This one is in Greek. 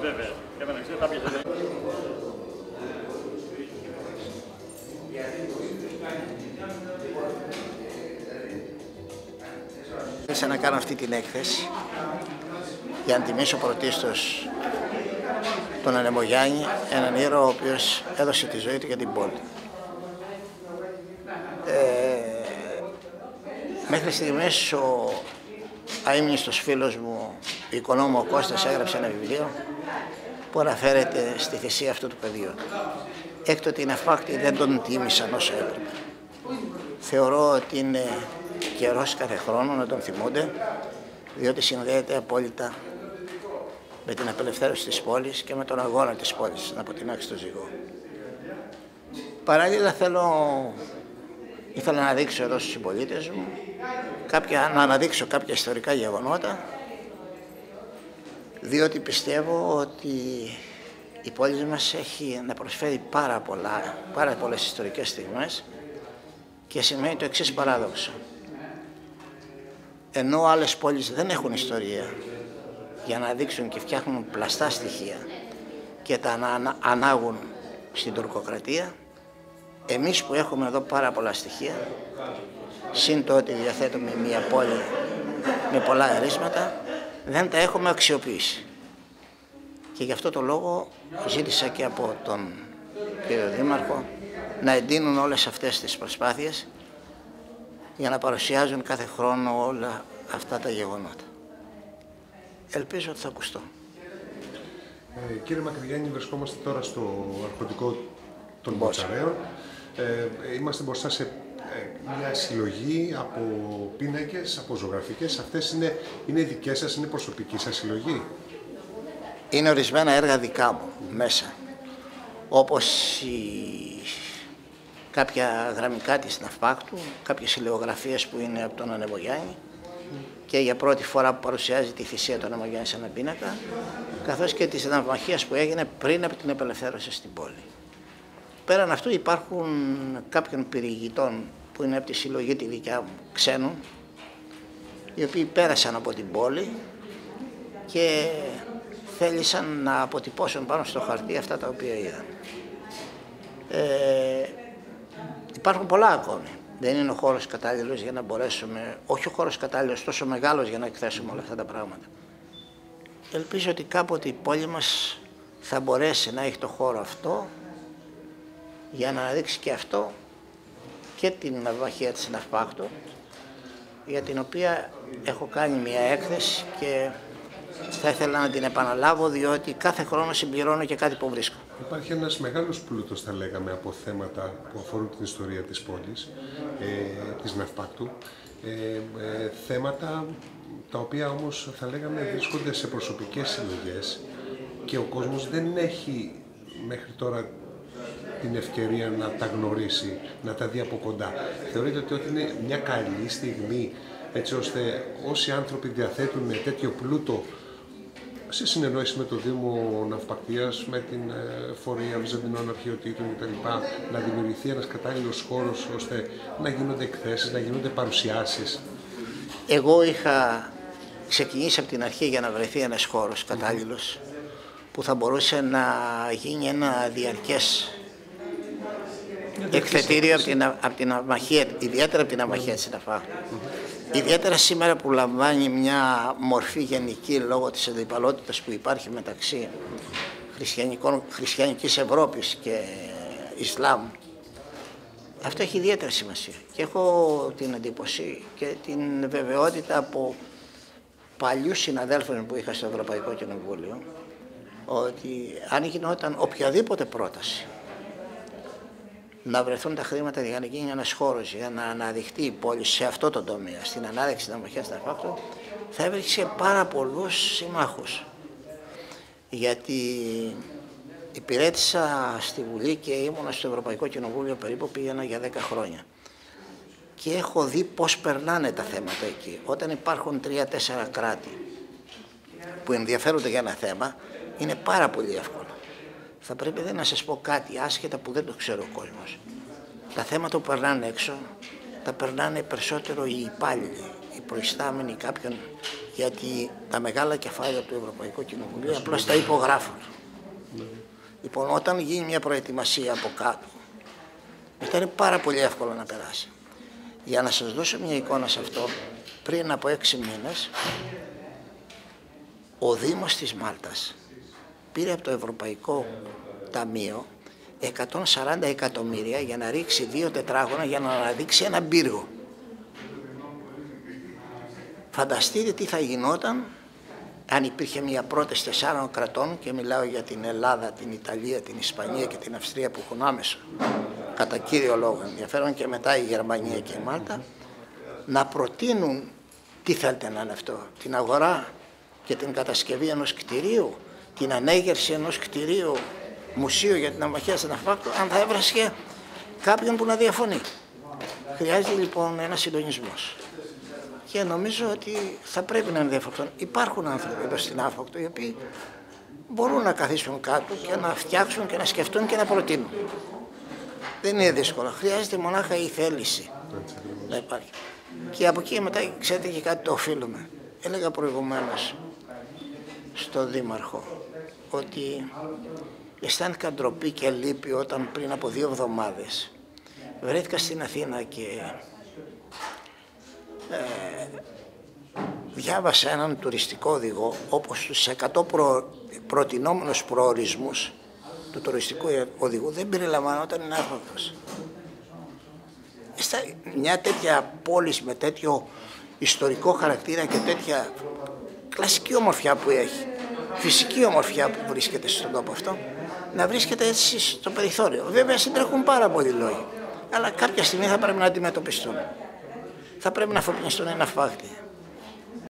Βέβαια. Έβαλε, θα πιέζε. Ήθελα να κάνω αυτή την έκθεση για να τιμήσω πρωτίστως τον Ανεμογιάννη, έναν ήρωα ο οποίος έδωσε τη ζωή του για την πόλη. Ε, μέχρι στιγμής ο αείμνηστος φίλος μου, η οικονόμου ο Κώστας, έγραψε ένα βιβλίο που αναφέρεται στη θυσία αυτού του παιδιού. Έκτοτε οι ναυπάκτοι δεν τον τίμησαν όσο έπρεπε. Θεωρώ ότι είναι καιρός κάθε χρόνο να τον θυμούνται, διότι συνδέεται απόλυτα με την απελευθέρωση της πόλης και με τον αγώνα της πόλης να αποτινάξει το ζυγό. Παράλληλα θέλω, ήθελα να δείξω εδώ στους συμπολίτες μου, κάποια, να αναδείξω κάποια ιστορικά γεγονότα, διότι πιστεύω ότι η πόλη μας έχει να προσφέρει πάρα, πολλά, πάρα πολλές ιστορικές στιγμές και σημαίνει το εξής παράδοξο. Ενώ άλλες πόλεις δεν έχουν ιστορία για να δείξουν και φτιάχνουν πλαστά στοιχεία και τα ανάγουν στην τουρκοκρατία, εμείς που έχουμε εδώ πάρα πολλά στοιχεία, συν το ότι διαθέτουμε μια πόλη με πολλά αερίσματα, δεν τα έχουμε αξιοποιήσει. Και γι' αυτό το λόγο ζήτησα και από τον κύριο Δήμαρχο να εντείνουν όλες αυτές τις προσπάθειες για να παρουσιάζουν κάθε χρόνο όλα αυτά τα γεγονότα. Ελπίζω ότι θα ακουστώ. Ε, κύριε Μακρυγιάννη, βρισκόμαστε τώρα στο αρχοντικό των Μποτσαρέων. Ε, είμαστε μπροστά σε ε, μια συλλογή από πίνακες, από ζωγραφικές. Αυτές είναι, είναι δικές σας, είναι προσωπική σας συλλογή; Είναι ορισμένα έργα δικά μου μέσα. Όπως η... κάποια γραμμικά της Ναυπάκτου, κάποιες συλλογογραφίες που είναι από τον Ανεβογιάννη και για πρώτη φορά που παρουσιάζει τη θυσία του Ανεμογιάννη σε ένα πίνακα, καθώς και της ναυμαχίας που έγινε πριν από την απελευθέρωση στην πόλη. Πέραν αυτού υπάρχουν κάποιων πυρηγητών που είναι από τη συλλογή τη δικιά μου ξένων, οι οποίοι πέρασαν από την πόλη και θέλησαν να αποτυπώσουν πάνω στο χαρτί αυτά τα οποία είδαν. Ε, υπάρχουν πολλά ακόμη. Δεν είναι ο χώρος κατάλληλος για να μπορέσουμε, όχι ο χώρος κατάλληλος τόσο μεγάλος για να εκθέσουμε όλα αυτά τα πράγματα. Ελπίζω ότι κάποτε η πόλη μας θα μπορέσει να έχει το χώρο αυτό για να αναδείξει και αυτό και την ναυμαχία της Ναυπάκτου για την οποία έχω κάνει μια έκθεση και θα ήθελα να την επαναλάβω διότι κάθε χρόνο συμπληρώνω και κάτι που βρίσκω. Υπάρχει ένας μεγάλος πλούτος, θα λέγαμε, από θέματα που αφορούν την ιστορία της πόλης, ε, της Ναυπάκτου. Ε, ε, θέματα τα οποία όμως θα λέγαμε βρίσκονται σε προσωπικές συλλογές και ο κόσμος δεν έχει μέχρι τώρα την ευκαιρία να τα γνωρίσει, να τα δει από κοντά. Θεωρείτε ότι είναι μια καλή στιγμή έτσι ώστε όσοι άνθρωποι διαθέτουν τέτοιο πλούτο σε συνεννόηση με το Δήμο Ναυπακτίας, με την ε, Φορεία Βυζαντινών Αρχαιοτήτων κτλ. να δημιουργηθεί ένας κατάλληλος χώρος ώστε να γίνονται εκθέσεις, να γίνονται παρουσιάσεις. Εγώ είχα ξεκινήσει από την αρχή για να βρεθεί ένας χώρος κατάλληλος που θα μπορούσε να γίνει ένα διαρκές εκθετήριο από την, από την αμαχία, ιδιαίτερα από την αμαχία της Ναφά. Ιδιαίτερα σήμερα που λαμβάνει μια μορφή γενική λόγω της αντιπαλότητας που υπάρχει μεταξύ χριστιανικής Ευρώπης και Ισλάμ. Αυτό έχει ιδιαίτερη σημασία και έχω την εντύπωση και την βεβαιότητα από παλιούς συναδέλφους που είχα στο Ευρωπαϊκό Κοινοβούλιο ότι αν γινόταν οποιαδήποτε πρόταση να βρεθούν τα χρήματα για να γίνει ένας χώρος για να αναδειχθεί η πόλη σε αυτό το τομέα, στην ανάδειξη των μοχιά στα φάκτο, θα έβριξε πάρα πολλούς συμμάχους. Γιατί υπηρέτησα στη Βουλή και ήμουνα στο Ευρωπαϊκό Κοινοβούλιο περίπου πήγαινα για 10 χρόνια. Και έχω δει πώς περνάνε τα θέματα εκεί. Όταν υπάρχουν 3-4 κράτη που ενδιαφέρονται για ένα θέμα, είναι πάρα πολύ εύκολο θα πρέπει δεν να σας πω κάτι άσχετα που δεν το ξέρει ο κόσμος. Τα θέματα που περνάνε έξω, τα περνάνε περισσότερο οι υπάλληλοι, οι προϊστάμενοι κάποιων γιατί τα μεγάλα κεφάλαια του Ευρωπαϊκού Κοινοβουλίου απλώς τα υπογράφουν. Λοιπόν, όταν γίνει μια προετοιμασία από κάτω, μετά είναι πάρα πολύ εύκολο να περάσει. Για να σας δώσω μια εικόνα σε αυτό, πριν από έξι μήνες, ο Δήμος της Μάλτας πήρε από το Ευρωπαϊκό Ταμείο 140 εκατομμύρια για να ρίξει δύο τετράγωνα για να αναδείξει ένα πύργο. Φανταστείτε τι θα γινόταν αν υπήρχε μια πρόταση τεσσάρων κρατών και μιλάω για την Ελλάδα, την Ιταλία, την Ισπανία και την Αυστρία που έχουν άμεσο κατά κύριο λόγο ενδιαφέρον και μετά η Γερμανία και η Μάλτα να προτείνουν τι θέλετε να είναι αυτό, την αγορά και την κατασκευή ενός κτηρίου, την ανέγερση ενός κτηρίου μουσείου για την αμαχία στην Αφάκτο, αν θα έβρασχε κάποιον που να διαφωνεί. Χρειάζεται λοιπόν ένας συντονισμός. Και νομίζω ότι θα πρέπει να είναι διαφορετικό. Υπάρχουν άνθρωποι εδώ στην Άφοκτο οι οποίοι μπορούν να καθίσουν κάτω και να φτιάξουν και να σκεφτούν και να προτείνουν. Δεν είναι δύσκολο. Χρειάζεται μονάχα η θέληση να υπάρχει. Και από εκεί μετά, ξέρετε και κάτι το οφείλουμε. Έλεγα προηγουμένως στον Δήμαρχο ότι αισθάνθηκα ντροπή και λύπη όταν πριν από δύο εβδομάδες βρέθηκα στην Αθήνα και ε, διάβασα έναν τουριστικό οδηγό όπως τους 100 προ, προτινόμενους προορισμούς του τουριστικού οδηγού δεν περιλαμβανόταν άρθρος. Μια τέτοια πόλης με τέτοιο ιστορικό χαρακτήρα και τέτοια κλασική ομορφιά που έχει, φυσική ομορφιά που βρίσκεται στον τόπο αυτό, να βρίσκεται έτσι στο περιθώριο. Βέβαια συντρέχουν πάρα πολλοί λόγοι, αλλά κάποια στιγμή θα πρέπει να αντιμετωπιστούν. Θα πρέπει να αφοπλιστούν ένα φάκτη.